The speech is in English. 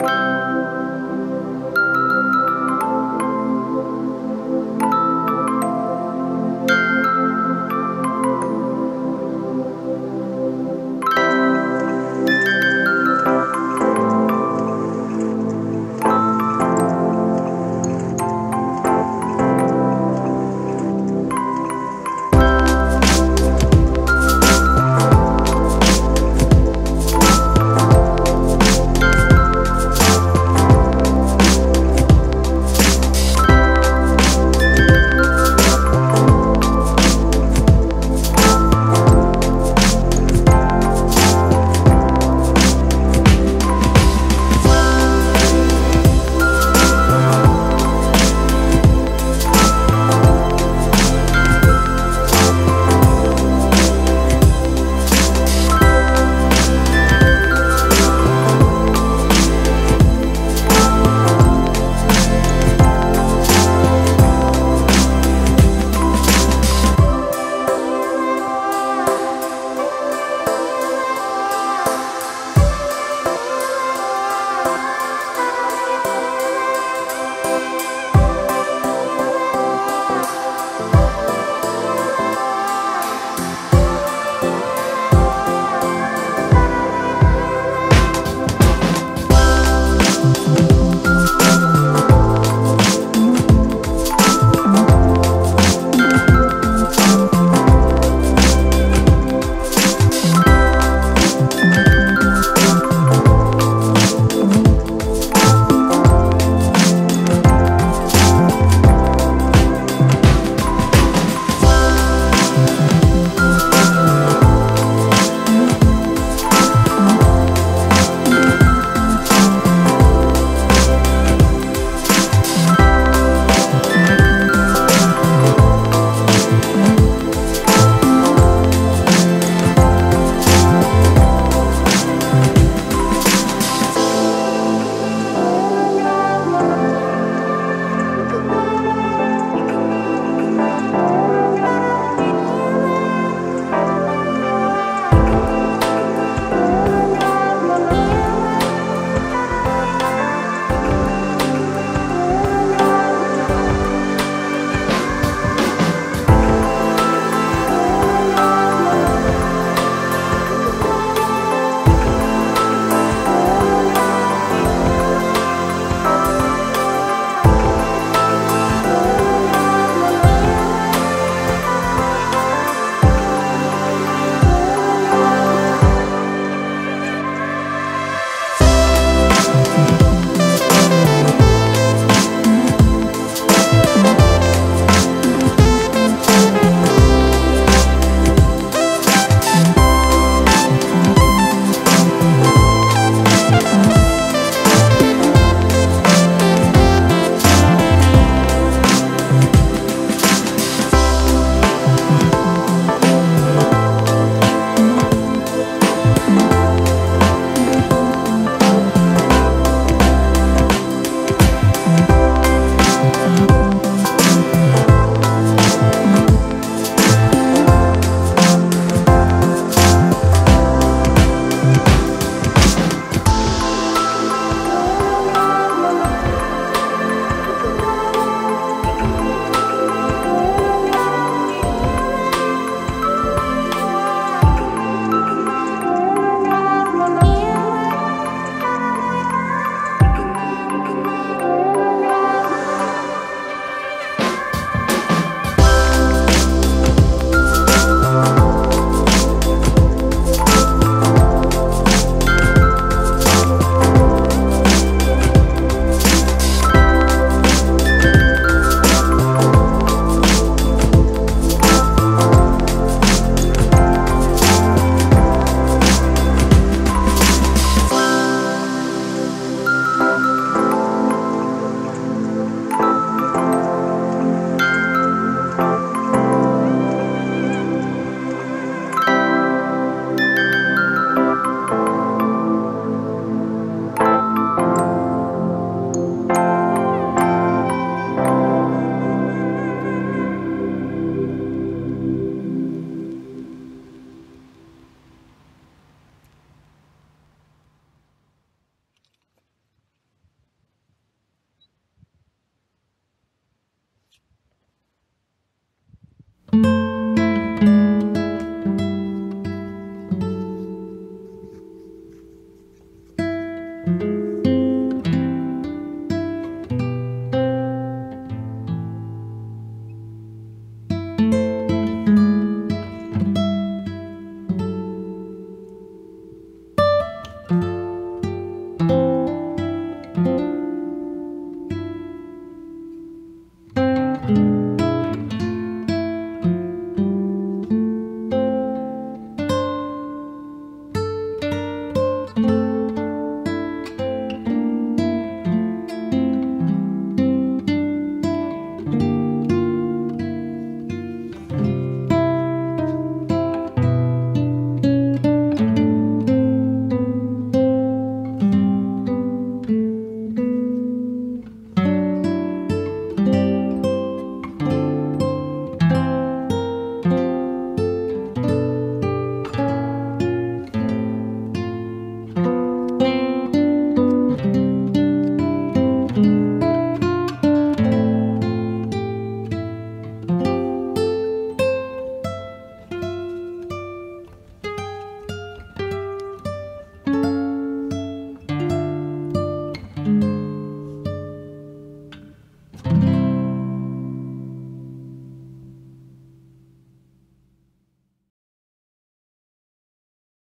you